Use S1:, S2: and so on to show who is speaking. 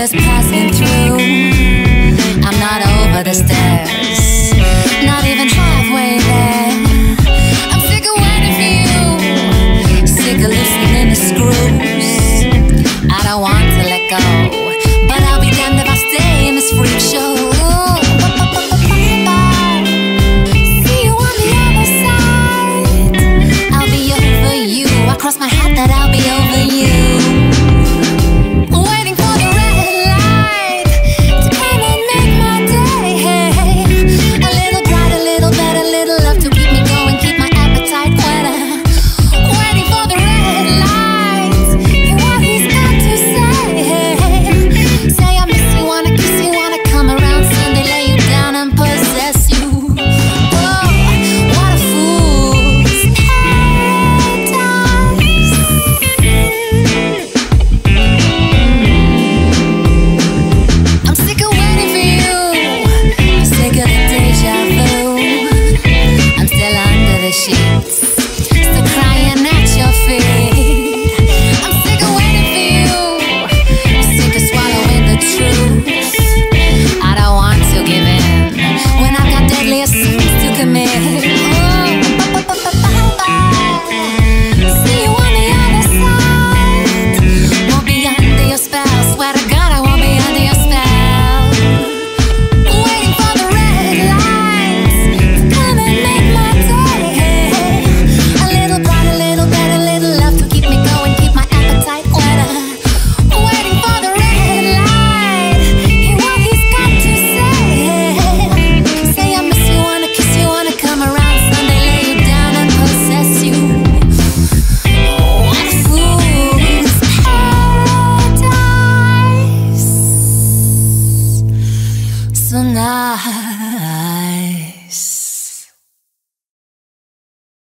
S1: just passing through. I'm not over the stairs, now